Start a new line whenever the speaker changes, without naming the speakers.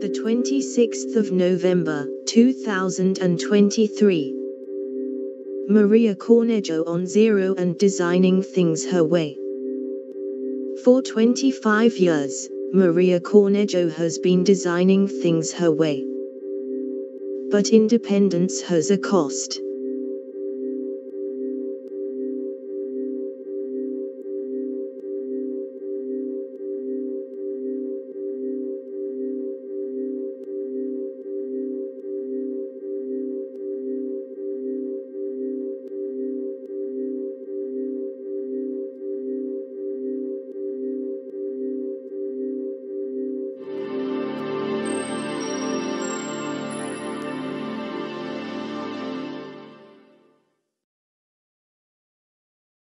The 26th of November, 2023. Maria Cornejo on Zero and designing things her way. For 25 years, Maria Cornejo has been designing things her way. But independence has a cost.